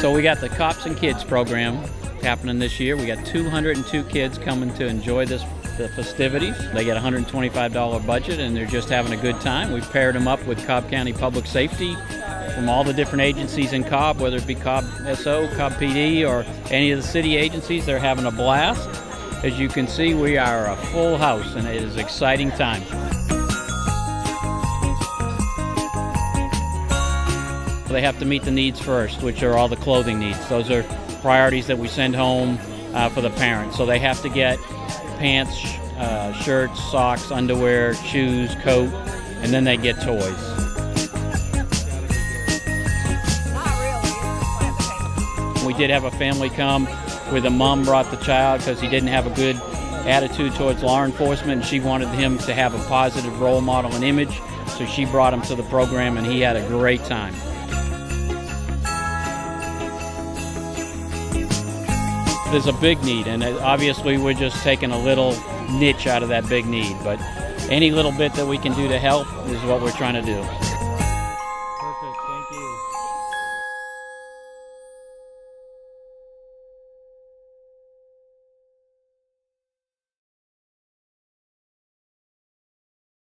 So we got the Cops and Kids program happening this year. We got 202 kids coming to enjoy this the festivities. They get $125 budget and they're just having a good time. We've paired them up with Cobb County Public Safety from all the different agencies in Cobb, whether it be Cobb SO, Cobb PD, or any of the city agencies. They're having a blast. As you can see, we are a full house and it is exciting time. They have to meet the needs first, which are all the clothing needs. Those are priorities that we send home uh, for the parents. So they have to get pants, uh, shirts, socks, underwear, shoes, coat, and then they get toys. We did have a family come where the mom brought the child because he didn't have a good attitude towards law enforcement and she wanted him to have a positive role model and image. So she brought him to the program and he had a great time. There's a big need, and obviously we're just taking a little niche out of that big need. But any little bit that we can do to help is what we're trying to do.